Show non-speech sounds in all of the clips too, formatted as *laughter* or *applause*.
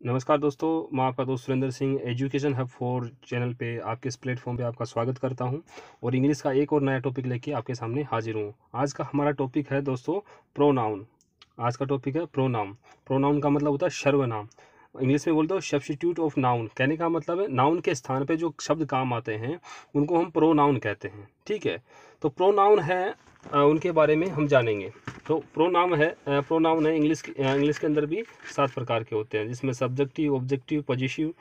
नमस्कार दोस्तों, मैं आपका दोस्त Surendra Singh education hub for channel पे आपके इस प्लेटफॉर्म पे आपका स्वागत करता हूँ और इंग्लिश का एक और नया टॉपिक लेके आपके सामने हाजिर हूँ। आज का हमारा टॉपिक है दोस्तों प्रोनाउन आज का टॉपिक है प्रोनाउन प्रोनाउन का मतलब होता है सर्वनाम। इंग्लिश में बोलते हो सब्सिट्यूट ऑफ़ नाउन कहने का मतलब है नाउन के स्थान पे जो शब्द काम आते हैं, उनको हम प्रोनाउन कहते हैं। ठीक है? तो प्रोनाउन है उनके बारे में हम जानेंगे। तो प्रोनाम है प्रोनाउन है, इंग्लिश इंग्लिश के अंदर भी सात प्रकार के होते हैं, जिसमें सब्जेक्टिव ऑब्जेक्टिव पॉजिटिव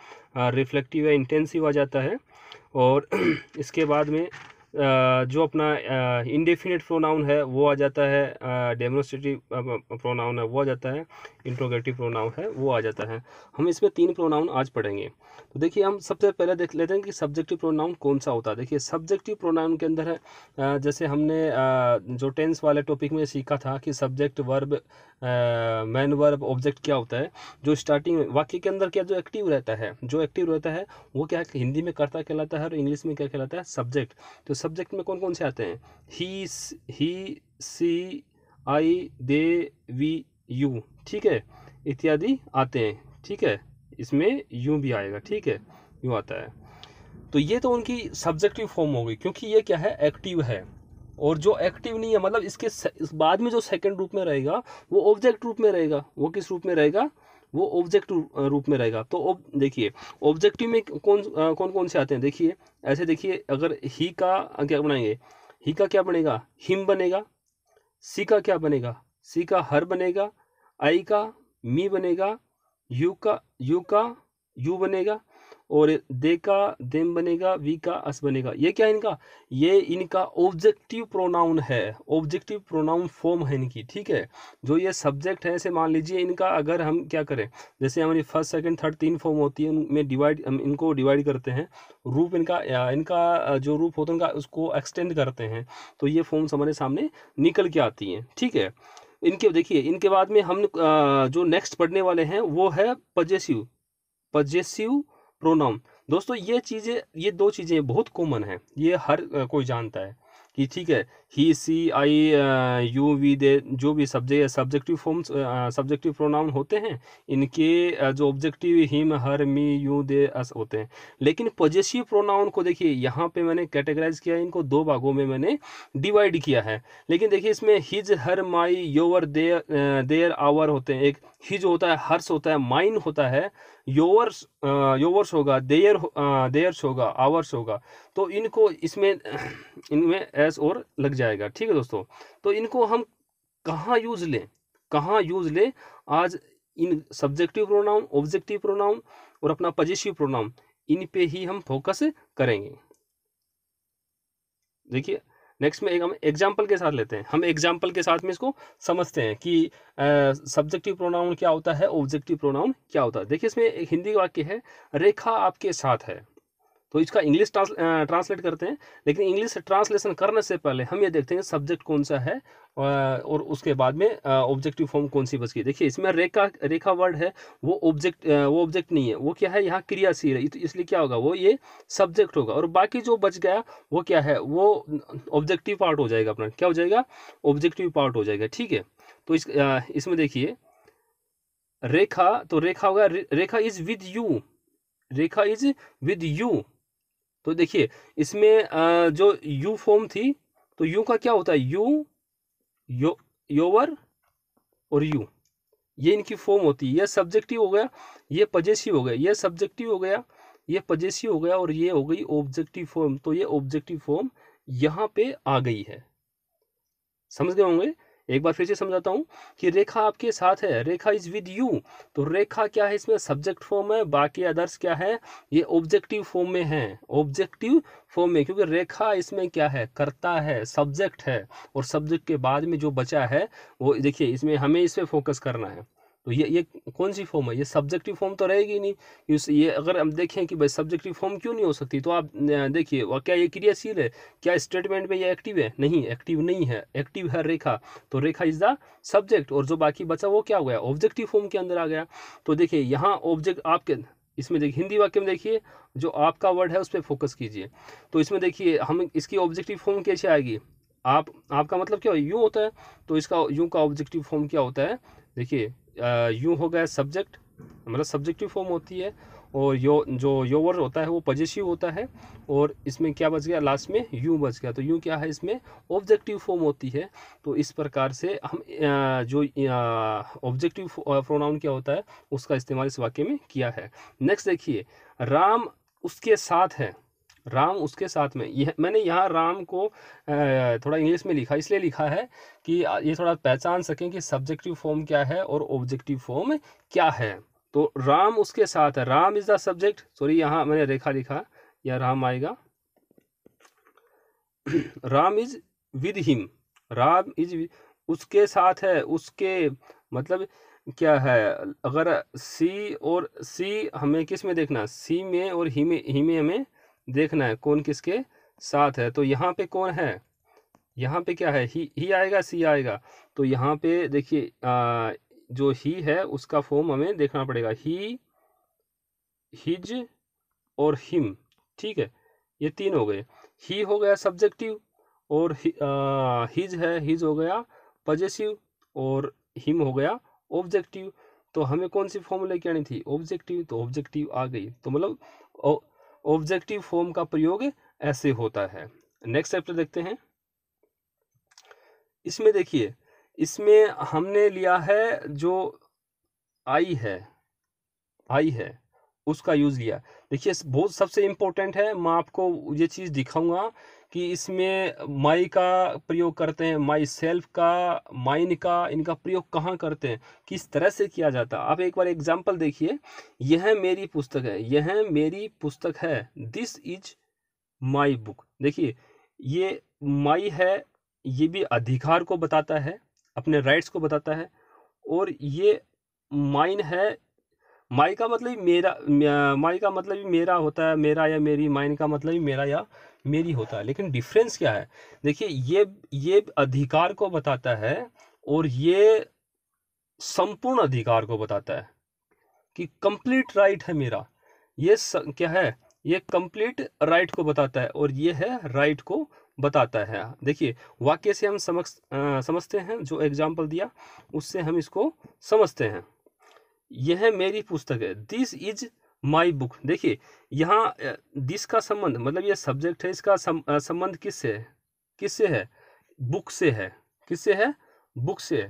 रिफ्लेक्टिव या इंटेंसिव आ जाता है। और *clears throat* इसके बाद में जो अपना इंडेफिनेट प्रोनाउन है, वो आ जाता है डेमोस्ट्रेटिव प्रोनाउन है, वो आ जाता है। इंट्रोगेटिव प्रोनाउन है, वो आ जाता है। हम इसमें तीन प्रोनाउन आज पढ़ेंगे। तो देखिए, हम सबसे पहले देख लेते हैं कि सब्जेक्टिव प्रोनाउन कौन सा होता है। देखिए सब्जेक्टिव प्रोनाउन के अंदर है जैसे हमने जो टेंस वाले टॉपिक में सीखा था कि subject verb main verb object क्या होता है, जो स्टार्टिंग वाक्य के अंदर क्या, जो एक्टिव रहता है, जो एक्टिव रहता है, वो क्या हिंदी में कर्ता कहलाता है और इंग्लिश में क्या कहलाता है सब्जेक्ट तो सब्जेक्ट में कौन कौन से आते हैं? ही ही सी आई दे वी यू, ठीक है? इत्यादि आते हैं, ठीक है? इसमें यू भी आएगा, ठीक है? यू आता है। तो ये तो उनकी सब्जेक्टिव फॉर्म हो गई, क्योंकि ये क्या है? एक्टिव है। और जो एक्टिव नहीं है मतलब इसके इस बाद में जो सेकंड रूप में रहेगा, वो ऑब्जेक्ट रूप में रहेगा। वो किस रूप में रहेगा? वो ऑब्जेक्ट रूप में रहेगा। तो देखिए ऑब्जेक्टिव में कौन कौन कौन से आते हैं? देखिए, ऐसे देखिए, अगर ही का, क्या बनाएँगे? ही का क्या बनेगा? हिम बनेगा। सी का क्या बनेगा? सी का हर बनेगा, आई का मी बनेगा, यू का यू का, यू बनेगा और दे का, देम बनेगा, वी का, अस बनेगा। ये क्या इनका? ये इनका ऑब्जेक्टिव प्रोनाउन है, ऑब्जेक्टिव प्रोनाउन फॉर्म है इनकी, ठीक है? जो ये सब्जेक्ट है, ऐसे मान लीजिए इनका अगर हम क्या करें, जैसे हमारी फ़र्स्ट, सेकंड, थर्ड तीन फॉर्म होती है, उनमें डिवाइड, हम इनको डिवाइड करते हैं, रूप इनका इनका जो रूप होता है उनका, उसको एक्सटेंड करते हैं तो ये फॉर्म्स हमारे सामने निकल के आती हैं, ठीक है? इनके, देखिए, इनके बाद में हम जो नेक्स्ट पढ़ने वाले हैं, वो है पजेसिव पजेसिव प्रोनाउन दोस्तों, ये चीज़ें, ये दो चीज़ें बहुत कॉमन हैं। ये हर कोई जानता है कि, ठीक है ही सी आई यू वी दे जो भी subject subjective forms subjective pronoun होते हैं, इनके जो objective him her me you they us होते हैं। लेकिन पॉजिटिव प्रोनाउन को देखिए, यहाँ पे मैंने कैटेगराइज किया, इनको दो भागों में मैंने डिवाइड किया है। लेकिन देखिए, इसमें his her my your their their our होते हैं। एक हिज होता है हर्ष होता है माइन होता है योवर्स योवर्स होगा देयर देयर्स होगा आवर्स होगा। तो इनको इसमें, *clears throat* इनमें एस और लग जाएगा। ठीक है दोस्तों? तो इनको हम कहाँ यूज़ लें? कहाँ यूज़ लें? आज इन सब्जेक्टिव प्रोनाउन, ऑब्जेक्टिव प्रोनाउन और अपना पॉजिटिव प्रोनाउन, इन पे ही हम फोकस करेंगे। देखिए, नेक्स्ट में एक हम एग्ज़ाम्पल के साथ लेते हैं। हम एग्ज़ाम्पल के साथ में इसको समझते हैं कि सब्जेक्टिव प्रोनाउन क्या होता है? ऑब्जेक्टिव प्रोनाउन क्या होता है? देखिए, इसमें एक हिंदी वाक्य है, रेखा आपके साथ है। तो इसका इंग्लिश ट्रांसलेट करते हैं। लेकिन इंग्लिश ट्रांसलेशन करने से पहले हम ये देखते हैं सब्जेक्ट कौन सा है और उसके बाद में ऑब्जेक्टिव फॉर्म कौन सी बची देखिए, इसमें रेखा रेखा वर्ड है, वो ऑब्जेक्ट वो ऑब्जेक्ट नहीं है। वो क्या है? यहाँ क्रियाशील है। तो इसलिए क्या होगा? वो ये सब्जेक्ट होगा। और बाकी जो बच गया, वो क्या है? वो ऑब्जेक्टिव पार्ट हो जाएगा अपना। क्या हो जाएगा? ऑब्जेक्टिव पार्ट हो जाएगा। ठीक है? तो इस इसमें देखिए, रेखा तो रेखा होगा Rekha is with you Rekha is with you तो देखिए, इसमें जो यू फॉर्म थी तो यू का क्या होता है? यू, यो, योवर और यू। ये इनकी फॉर्म होती है। ये सब्जेक्टिव हो गया, ये पजेसिव हो गया, यह सब्जेक्टिव हो गया, ये पजेसिव हो गया और ये हो गई ऑब्जेक्टिव फॉर्म। तो ये ऑब्जेक्टिव फॉर्म यहाँ पे आ गई है। समझ गए होंगे? एक बार फिर से समझाता हूँ कि रेखा आपके साथ है, रेखा इज़ विद यू तो रेखा क्या है इसमें? सब्जेक्ट फॉर्म है, बाकी अदर्स क्या है? ये ऑब्जेक्टिव फॉर्म में है। ऑब्जेक्टिव फॉर्म में, क्योंकि रेखा इसमें क्या है? करता है सब्जेक्ट है। और सब्जेक्ट के बाद में जो बचा है, वो देखिए, इसमें हमें इस पर फोकस करना है। तो ये ये कौन सी फॉर्म है? ये सब्जेक्टिव फॉर्म तो रहेगी नहीं इस ये अगर हम देखें कि भाई सब्जेक्टिव फॉर्म क्यों नहीं हो सकती तो आप देखिए क्या ये क्रियाशील है? क्या स्टेटमेंट में ये एक्टिव है? नहीं एक्टिव नहीं है। एक्टिव है रेखा। तो रेखा इज़ द सब्जेक्ट और जो बाकी बचा वो क्या हो गया? ऑब्जेक्टिव फॉर्म के अंदर आ गया। तो देखिए, यहाँ ऑब्जेक्ट आपके, इसमें देखिए, हिंदी वाक्य में देखिए, जो आपका वर्ड है उस पर फोकस कीजिए। तो इसमें देखिए, हम, इसकी ऑब्जेक्टिव फॉर्म कैसे आएगी? आप, आपका मतलब क्या यू होता है। तो इसका, यू का ऑब्जेक्टिव फॉर्म क्या होता है? देखिए यू हो गया सब्जेक्ट मतलब सब्जेक्टिव फॉर्म होती है, और यो, जो योवर होता है वो पजेसिव होता है, और इसमें क्या बच गया? लास्ट में यू बच गया। तो यू क्या है इसमें? ऑब्जेक्टिव फॉर्म होती है। तो इस प्रकार से हम जो ऑब्जेक्टिव प्रोनाउन क्या होता है, उसका इस्तेमाल इस वाक्य में किया है। नेक्स्ट देखिए, राम उसके साथ है। राम उसके साथ में। यह, मैंने यहाँ राम को थोड़ा इंग्लिश में लिखा, इसलिए लिखा है कि ये थोड़ा पहचान सकें कि सब्जेक्टिव फॉर्म क्या है और ऑब्जेक्टिव फॉर्म क्या है। तो राम उसके साथ है। Ram is the subject sorry यहाँ मैंने रेखा लिखा, या राम आएगा। *clears throat* Ram is with him Ram is उसके साथ है। उसके मतलब क्या है? अगर सी और सी हमें किसमें देखना सी में और ही में ही में हमें देखना है, कौन किसके साथ है। तो यहाँ पे कौन है? यहाँ पे क्या है? ही ही आएगा सी आएगा। तो यहाँ पे देखिए जो ही है, उसका फॉर्म हमें देखना पड़ेगा। ही हिज और हिम ठीक है? ये तीन हो गए। ही हो गया सब्जेक्टिव और हिज है हिज हो गया पजेसिव और हिम हो गया ऑब्जेक्टिव तो हमें कौन सी फॉर्म लेके आनी थी? ऑब्जेक्टिव तो ऑब्जेक्टिव आ गई। तो मतलब ऑब्जेक्टिव फॉर्म का प्रयोग ऐसे होता है। नेक्स्ट चैप्टर देखते हैं। इसमें देखिए, इसमें हमने लिया है जो आई है आई है, उसका यूज़ लिया। देखिए, बहुत सबसे इंपॉर्टेंट है, मैं आपको ये चीज़ दिखाऊँगा कि इसमें माई का प्रयोग करते हैं, माई सेल्फ का, माइन का, इनका प्रयोग कहाँ करते हैं, किस तरह से किया जाता है? आप एक बार एग्ज़ाम्पल देखिए। यह मेरी पुस्तक है, यह मेरी पुस्तक है। दिस इज़ माई बुक देखिए, ये माई है, ये भी अधिकार को बताता है, अपने राइट्स को बताता है, और ये माइन है माई का मतलब मेरा माई का मतलब मेरा होता है मेरा या मेरी माइन का मतलब मेरा या मेरी होता है। लेकिन डिफरेंस क्या है? देखिए ये ये अधिकार को बताता है और ये संपूर्ण अधिकार को बताता है कि कंप्लीट राइट है मेरा। ये स, क्या है? ये कंप्लीट राइट को बताता है और ये है राइट को बताता है। देखिए वाक्य से हम समझ समझते हैं जो एग्ज़ाम्पल दिया उससे हम इसको समझते हैं। यह मेरी पुस्तक है दिस इज़ माई बुक देखिए, यहाँ दिस का संबंध मतलब यह सब्जेक्ट है, इसका संबंध किससे है? किससे है? बुक से है। किससे है? बुक से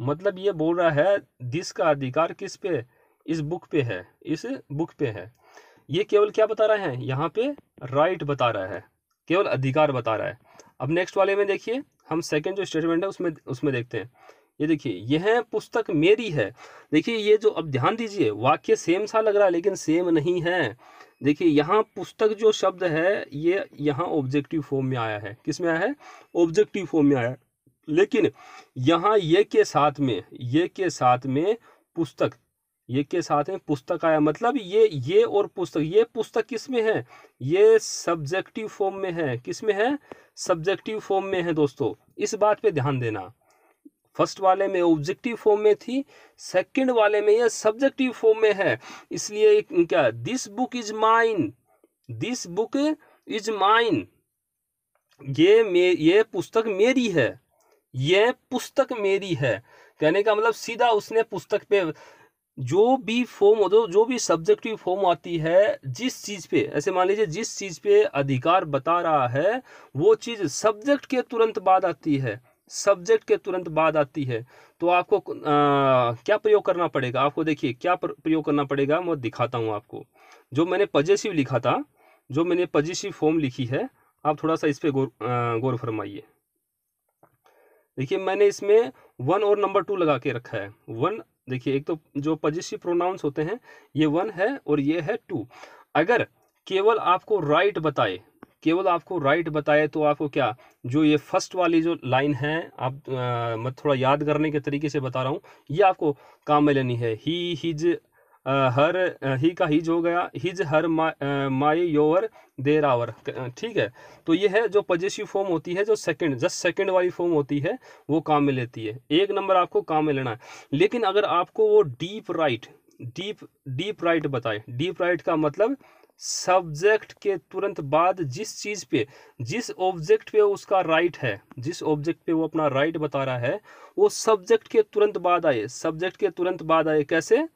मतलब ये बोल रहा है दिस का अधिकार किस पे इस बुक पे है। इस बुक पे है। ये केवल क्या बता रहा है? यहाँ पे राइट बता रहा है। केवल अधिकार बता रहा है। अब नेक्स्ट वाले में देखिए, हम सेकंड जो स्टेटमेंट है, उसमें उसमें देखते हैं। ये देखिए, यह पुस्तक मेरी है। देखिए, ये जो, अब ध्यान दीजिए, वाक्य सेम सा लग रहा है, लेकिन सेम नहीं है। देखिए, यहाँ पुस्तक जो शब्द है, ये यहाँ ऑब्जेक्टिव फॉर्म में आया है। किसमें आया है? ऑब्जेक्टिव फॉर्म में आया। लेकिन यहाँ ये के साथ में, ये के साथ में पुस्तक, ये के साथ में पुस्तक आया। मतलब ये ये और पुस्तक, ये पुस्तक किसमें है? ये सब्जेक्टिव फॉर्म में है। किसमें है? सब्जेक्टिव फॉर्म में है, दोस्तों। इस बात पे ध्यान देना। फ़र्स्ट वाले में ऑब्जेक्टिव फॉर्म में थी, सेकंड वाले में यह सब्जेक्टिव फॉर्म में है। इसलिए क्या this book is mine this book is mine ये मे, ये पुस्तक मेरी है, ये पुस्तक मेरी है। कहने का मतलब सीधा उसने पुस्तक पे जो भी फॉर्म जो जो भी सब्जेक्टिव फॉर्म आती है, जिस चीज़ पे, ऐसे मान लीजिए जिस चीज़ पे अधिकार बता रहा है, वो चीज़ सब्जेक्ट के तुरंत बाद आती है। सब्जेक्ट के तुरंत बाद आती है। तो आपको आ, क्या प्रयोग करना पड़ेगा? आपको देखिए क्या प्रयोग करना पड़ेगा मैं दिखाता हूँ आपको। जो मैंने पजेसिव लिखा था जो मैंने पजेसिव फॉर्म लिखी है आप थोड़ा सा इस पर गौर गौर फरमाइए। देखिए मैंने इसमें वन और नंबर टू लगा के रखा है। वन देखिए एक तो जो पजेसिव प्रोनाउंस होते हैं ये वन है और ये है टू। अगर केवल आपको राइट बताए केवल आपको राइट बताए तो आपको क्या, जो ये फ़र्स्ट वाली जो लाइन है, आप मैं थोड़ा याद करने के तरीके से बता रहा हूँ, ये आपको काम में लेनी है। ही हिज हर ही का हिज हो गया। His her my your their our ठीक है? तो ये है जो पॉजिटिव फॉर्म होती है, जो सेकंड जस्ट सेकंड वाली फॉर्म होती है, वो काम में लेती है। एक नंबर आपको काम में लेना है। लेकिन अगर आपको वो deep right deep deep right बताए डीप राइट का मतलब सब्जेक्ट के तुरंत बाद जिस चीज़ पे, जिस ऑब्जेक्ट पे उसका राइट है, जिस ऑब्जेक्ट पे वो अपना राइट बता रहा है, वो सब्जेक्ट के तुरंत बाद आए। सब्जेक्ट के तुरंत बाद आए कैसे?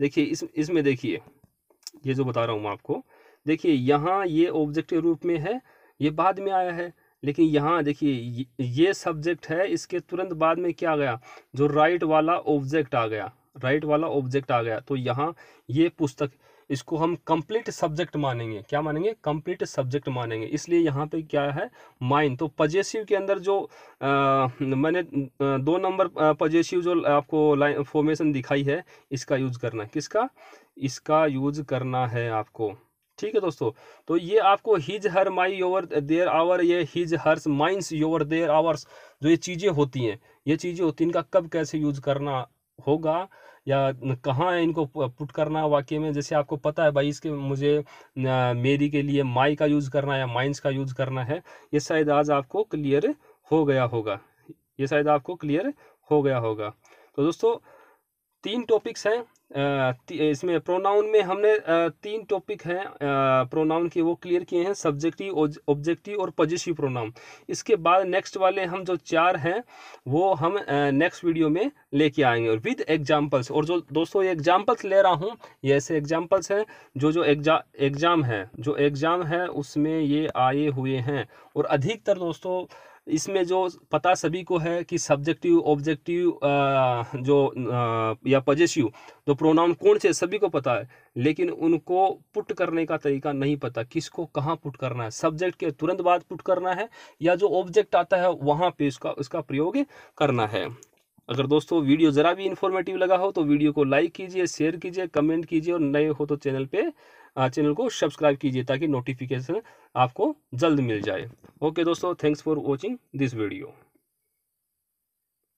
देखिए, इस, इसमें देखिए, ये जो बता रहा हूँ मैं आपको, देखिए, यहाँ ये ऑब्जेक्ट के रूप में है, ये बाद में आया है, लेकिन यहाँ देखिए, ये सब्जेक्ट है, इसके तुरंत बाद में क्या गया? जो राइट वाला ऑब्जेक्ट आ गया, राइट वाला ऑब्जेक्ट आ गया तो यहाँ ये पुस्तक इसको हम कंप्लीट सब्जेक्ट मानेंगे। क्या मानेंगे? कंप्लीट सब्जेक्ट मानेंगे। इसलिए यहाँ पे क्या है? माइन तो पजेसिव के अंदर जो आ, मैंने दो नंबर पजेसिव जो आपको लाइन फॉर्मेशन दिखाई है इसका यूज़ करना है। किसका? इसका यूज़ करना है आपको। ठीक है दोस्तों? तो ये आपको his her my your their our ये his hers mines your their ours जो ये चीज़ें होती हैं ये चीज़ें होती हैं इनका कब कैसे यूज़ करना होगा? या कहाँ इनको पुट करना वाक्य में? जैसे आपको पता है भाई, इसके मुझे मेरी के लिए माई का यूज़ करना है या माइंस का यूज़ करना है, ये शायद आज आपको क्लियर हो गया होगा। ये शायद आपको क्लियर हो गया होगा। तो दोस्तों, तीन टॉपिक्स हैं। इसमें प्रोनाउन में हमने तीन टॉपिक हैं प्रोनाउन के, वो क्लियर किए हैं सब्जेक्टिव ऑब्जेक्टिव और पॉजिटिव प्रोनाउन इसके बाद नेक्स्ट वाले हम जो चार हैं, वो हम नेक्स्ट वीडियो में लेके आएँगे। और विद एग्जांपल्स और जो, दोस्तों एग्जांपल्स ले रहा हूँ, ये ऐसे एग्जांपल्स हैं, जो जो एग्जा एग्ज़ाम है, जो एग्ज़ाम है, उसमें ये आए हुए हैं। और अधिकतर, दोस्तों इसमें जो पता सभी को है कि सब्जेक्टिव ऑब्जेक्टिव जो या पॉजिटिव जो प्रोनाउन कौन से, सभी को पता है, लेकिन उनको पुट करने का तरीका नहीं पता, किसको कहाँ पुट करना है सब्जेक्ट के तुरंत बाद पुट करना है, या जो ऑब्जेक्ट आता है, वहाँ पे उसका उसका प्रयोग करना है। अगर दोस्तों वीडियो ज़रा भी इन्फॉर्मेटिव लगा हो तो वीडियो को लाइक कीजिए शेयर कीजिए कमेंट कीजिए, और नए हो तो चैनल पे चैनल को सब्सक्राइब कीजिए ताकि नोटिफिकेशन आपको जल्द मिल जाए। ओके दोस्तों thanks for watching this video